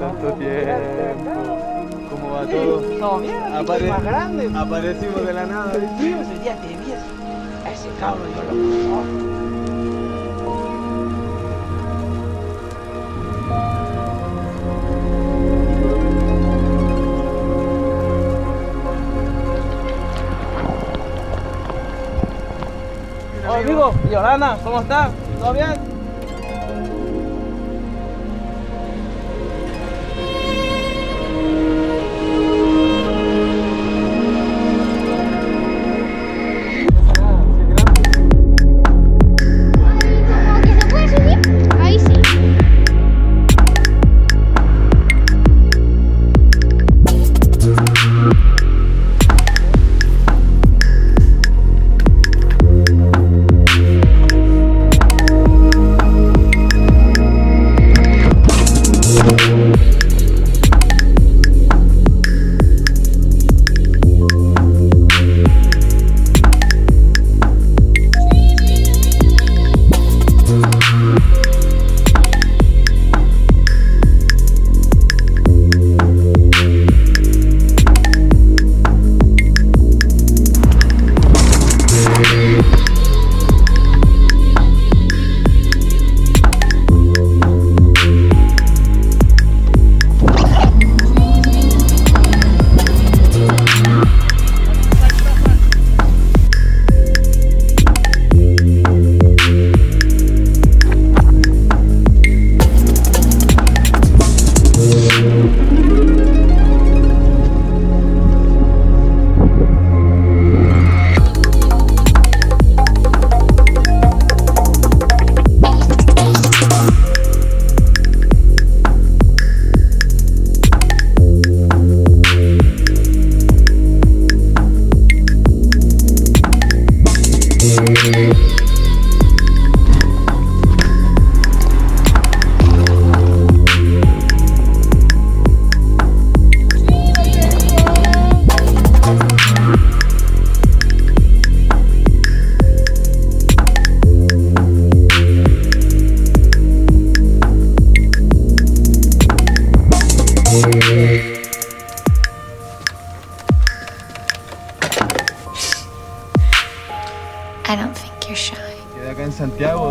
tanto tiempo. ¿Cómo va todo? No, bien, Apare- más grande. Aparecimos de la nada. Sí, ese día te vi a ese cabrón, yo lo Hola amigo, Yolanda, ¿cómo estás? ¿Todo bien?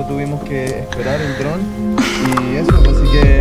Tuvimos que esperar el dron y eso, así que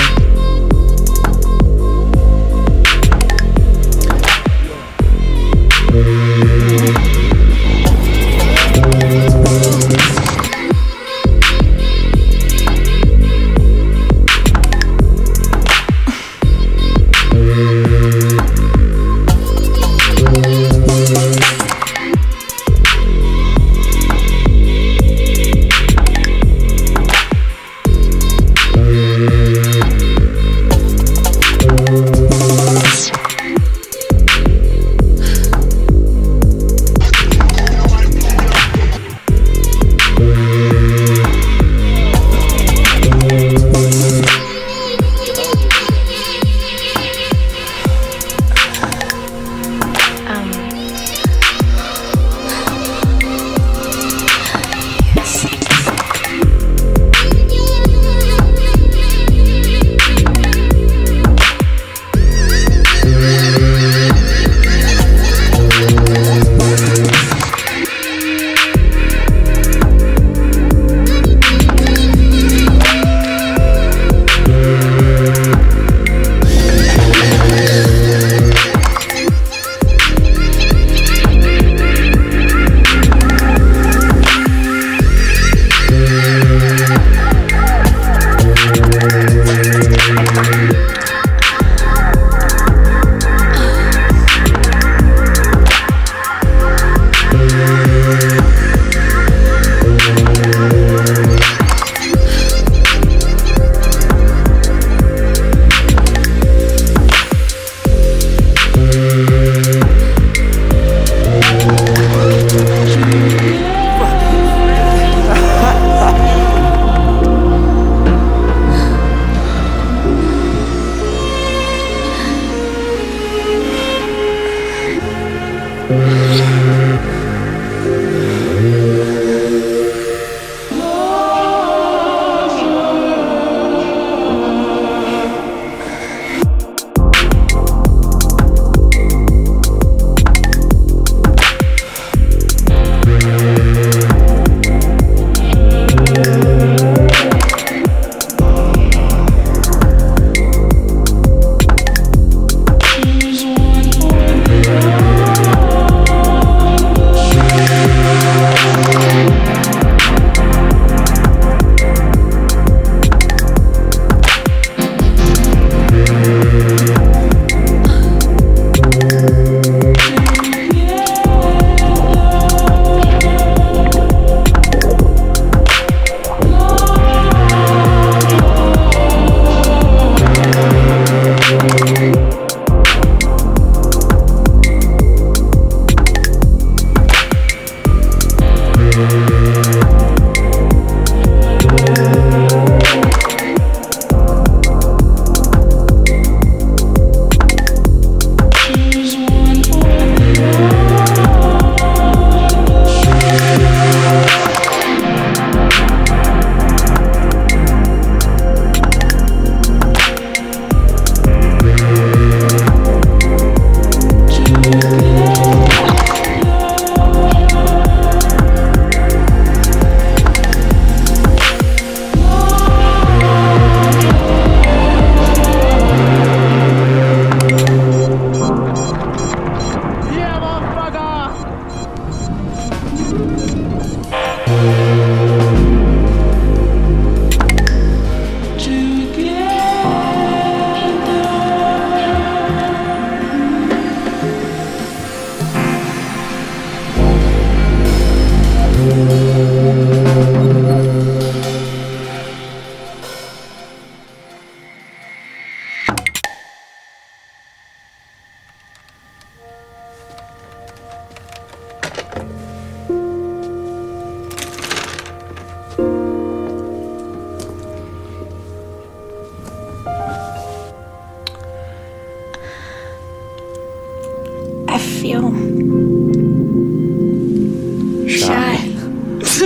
You're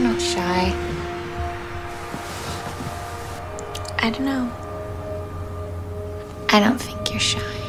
not shy. I don't know. I don't think you're shy.